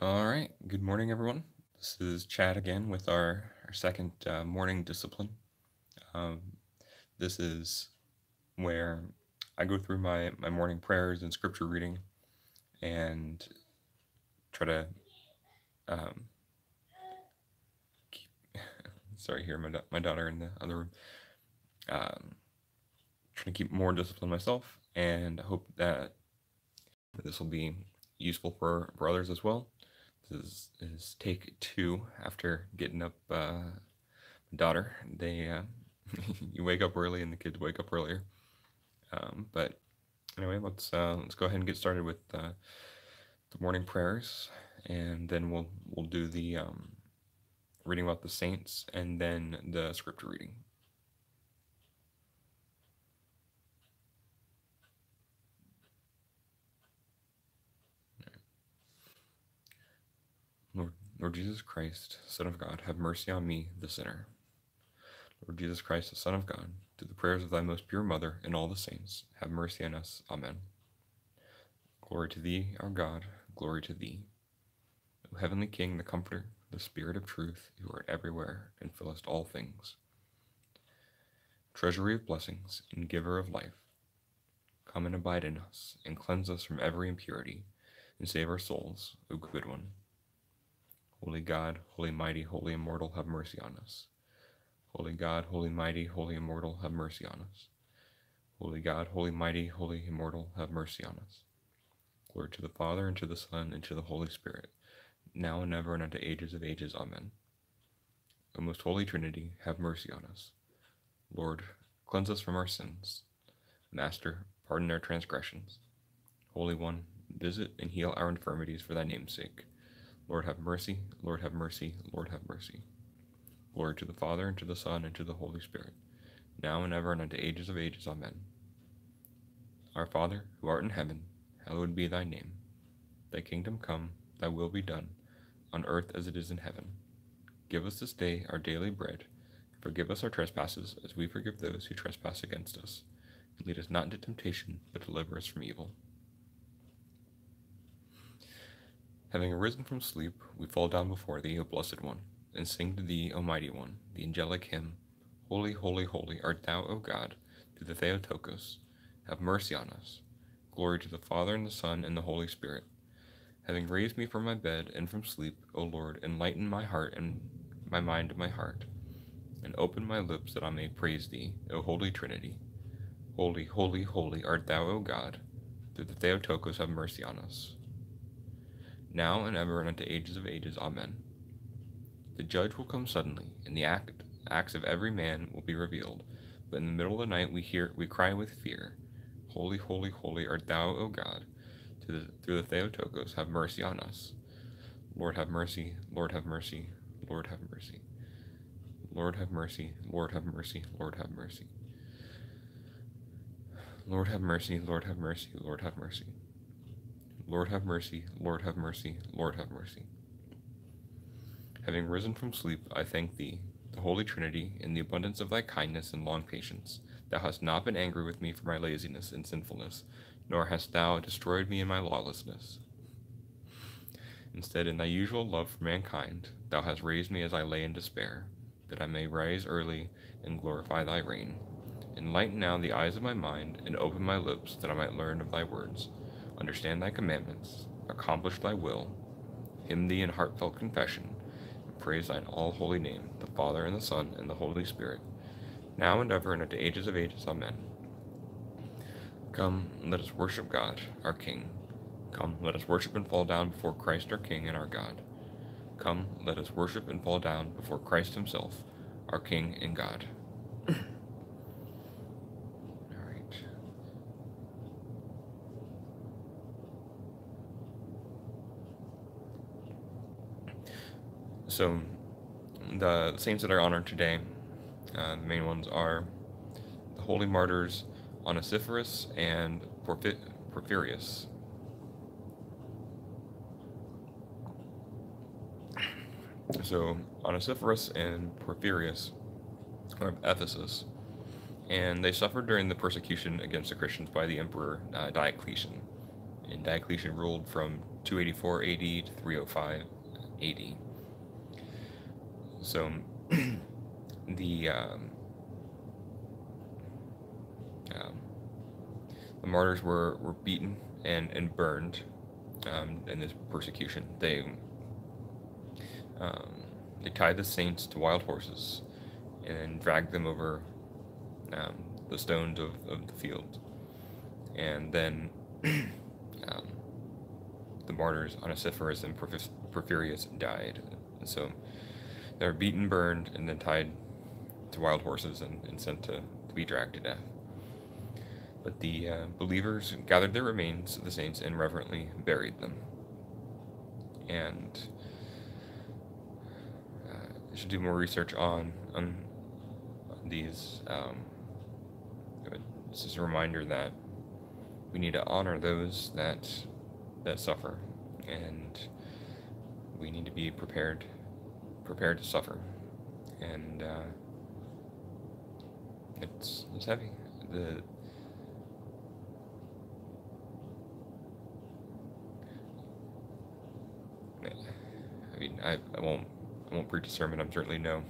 All right. Good morning, everyone. This is Chad again with our, our second uh, morning discipline. Um, this is where I go through my, my morning prayers and scripture reading and try to um, keep. sorry, here, my, my daughter in the other room. Um, trying to keep more discipline myself, and I hope that this will be useful for, for others as well. This is, is take two after getting up uh, my daughter. They uh, you wake up early and the kids wake up earlier. Um, but anyway, let's uh, let's go ahead and get started with uh, the morning prayers, and then we'll we'll do the um, reading about the saints, and then the scripture reading. Lord, Jesus Christ, Son of God, have mercy on me, the sinner. Lord Jesus Christ, the Son of God, through the prayers of thy most pure mother and all the saints, have mercy on us. Amen. Glory to thee, our God, glory to thee. O heavenly King, the Comforter, the Spirit of truth, who art everywhere and fillest all things. Treasury of blessings and giver of life, come and abide in us, and cleanse us from every impurity, and save our souls, O good one. Holy God, holy mighty, holy immortal, have mercy on us. Holy God, holy mighty, holy immortal, have mercy on us. Holy God, holy mighty, holy immortal, have mercy on us. Glory to the Father, and to the Son, and to the Holy Spirit, now and ever, and unto ages of ages. Amen. O most holy Trinity, have mercy on us. Lord, cleanse us from our sins. Master, pardon our transgressions. Holy One, visit and heal our infirmities for thy name's sake. Lord have mercy, Lord have mercy, Lord have mercy. Glory to the Father, and to the Son, and to the Holy Spirit, now and ever, and unto ages of ages. Amen. Our Father, who art in heaven, hallowed be thy name. Thy kingdom come, thy will be done, on earth as it is in heaven. Give us this day our daily bread, and forgive us our trespasses, as we forgive those who trespass against us. And lead us not into temptation, but deliver us from evil. Having arisen from sleep, we fall down before thee, O Blessed One, and sing to thee, O Mighty One, the angelic hymn, Holy, holy, holy art thou, O God, through the Theotokos. Have mercy on us. Glory to the Father, and the Son, and the Holy Spirit. Having raised me from my bed and from sleep, O Lord, enlighten my heart and my mind and my heart, and open my lips that I may praise thee, O Holy Trinity. Holy, holy, holy art thou, O God. Through the Theotokos have mercy on us now and ever and unto ages of ages. Amen. The judge will come suddenly, and the act, acts of every man will be revealed. But in the middle of the night we hear we cry with fear, Holy, holy, holy art thou, O God. The, through the Theotokos, have mercy on us. Lord have mercy, Lord have mercy, Lord have mercy. Lord have mercy, Lord have mercy, Lord have mercy. Lord have mercy, Lord have mercy, Lord have mercy. Lord have mercy, Lord have mercy, Lord have mercy. Having risen from sleep, I thank thee, the Holy Trinity, in the abundance of thy kindness and long patience. Thou hast not been angry with me for my laziness and sinfulness, nor hast thou destroyed me in my lawlessness. Instead, in thy usual love for mankind, thou hast raised me as I lay in despair, that I may rise early and glorify thy reign. Enlighten now the eyes of my mind, and open my lips, that I might learn of thy words understand thy commandments, accomplish thy will, hymn thee in heartfelt confession, and praise thine all holy name, the Father and the Son and the Holy Spirit, now and ever and unto ages of ages. Amen. Come, let us worship God, our King. Come, let us worship and fall down before Christ our King and our God. Come, let us worship and fall down before Christ himself, our King and God. So, the saints that are honored today, uh, the main ones are the holy martyrs Onesiphorus and Porphyrius. So, Onesiphorus and Porphyrius are of Ephesus, and they suffered during the persecution against the Christians by the Emperor uh, Diocletian and Diocletian ruled from 284 AD to 305 AD. So the um, um, the martyrs were, were beaten and, and burned um, in this persecution. They um, they tied the saints to wild horses and dragged them over um, the stones of, of the field. And then um, the martyrs Onesiphorus and Porphyrius died. So they were beaten, burned, and then tied to wild horses and, and sent to, to be dragged to death. But the uh, believers gathered the remains of the saints and reverently buried them. And uh, should do more research on on, on these. Um, it's just a reminder that we need to honor those that that suffer, and we need to be prepared prepared to suffer. And uh, it's it's heavy. The I mean, I, I won't I won't preach a sermon. I'm certainly no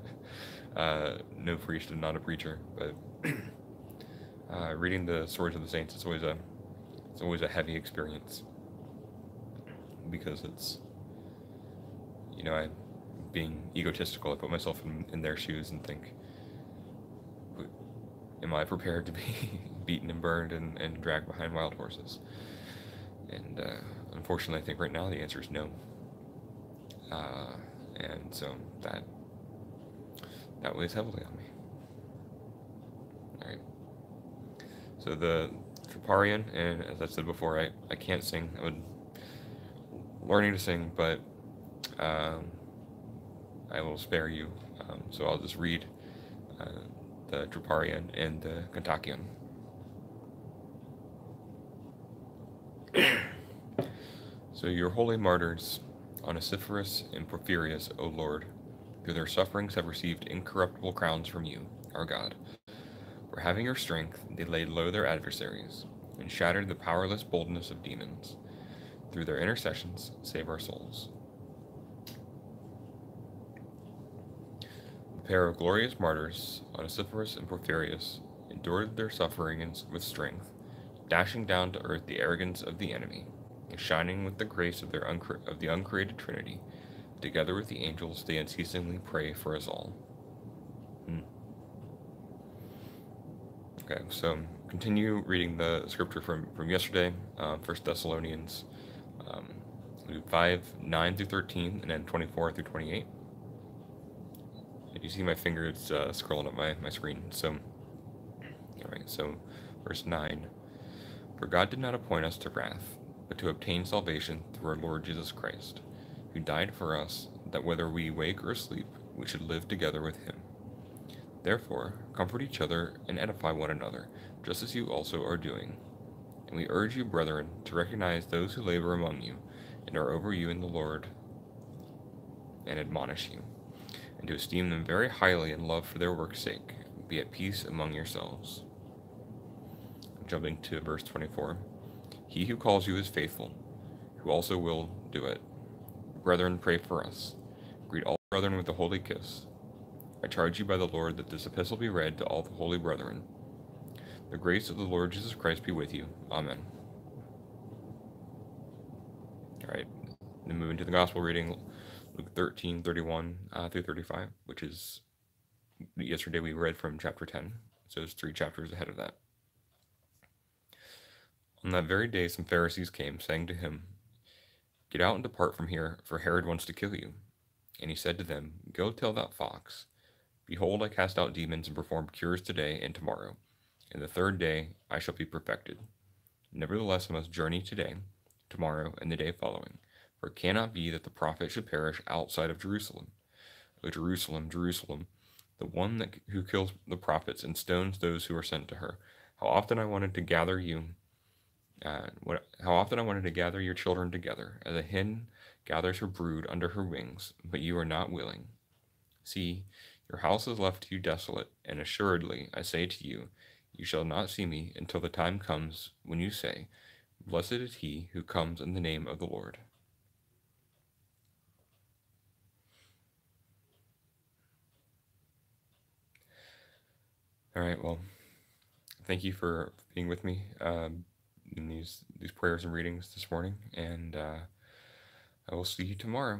uh, no priest and not a preacher. But uh, reading the stories of the saints is always a it's always a heavy experience because it's you know I being egotistical. I put myself in, in their shoes and think, am I prepared to be beaten and burned and, and dragged behind wild horses? And uh, unfortunately, I think right now the answer is no. Uh, and so that that weighs heavily on me. All right. So the Troparion, and as I said before, I, I can't sing. I would learning to sing, but um, I will spare you. Um, so I'll just read uh, the Troparion and the Kontakion. so your holy martyrs Onesiphorus and Porphyrius, O Lord, through their sufferings have received incorruptible crowns from you, our God. For having your strength, they laid low their adversaries, and shattered the powerless boldness of demons. Through their intercessions, save our souls. The pair of glorious martyrs, Onesiphorus and Porphyrius, endured their sufferings with strength, dashing down to earth the arrogance of the enemy and shining with the grace of, their uncre- of the uncreated Trinity, together with the angels, they unceasingly pray for us all. Hmm. Okay, so continue reading the scripture from, from yesterday, uh, 1 Thessalonians um, 5, 9 through 13, and then 24 through 28. You see my finger, it's uh, scrolling up my, my screen. So, all right, so verse 9. For God did not appoint us to wrath, but to obtain salvation through our Lord Jesus Christ, who died for us, that whether we wake or sleep, we should live together with him. Therefore, comfort each other and edify one another, just as you also are doing. And we urge you, brethren, to recognize those who labor among you and are over you in the Lord, and admonish you, and to esteem them very highly in love for their work's sake. Be at peace among yourselves. Jumping to verse 24. He who calls you is faithful, who also will do it. Brethren, pray for us. Greet all brethren with a holy kiss. I charge you by the Lord that this epistle be read to all the holy brethren. The grace of the Lord Jesus Christ be with you. Amen. All right, then moving to the gospel reading, Luke 13, 31 uh, through 35, which is yesterday we read from chapter 10. So it's three chapters ahead of that. On that very day some Pharisees came, saying to him, Get out and depart from here, for Herod wants to kill you. And he said to them, Go tell that fox, Behold, I cast out demons and perform cures today and tomorrow, and the third day I shall be perfected. Nevertheless, I must journey today, tomorrow, and the day following, for it cannot be that the prophet should perish outside of Jerusalem. O Jerusalem, Jerusalem, the one that, who kills the prophets and stones those who are sent to her, how often I wanted to gather you uh, what, how often I wanted to gather your children together, as a hen gathers her brood under her wings, but you are not willing. See, your house is left to you desolate, and assuredly I say to you, you shall not see me until the time comes when you say, Blessed is he who comes in the name of the Lord. All right, well, thank you for being with me um, in these these prayers and readings this morning, and uh, I will see you tomorrow.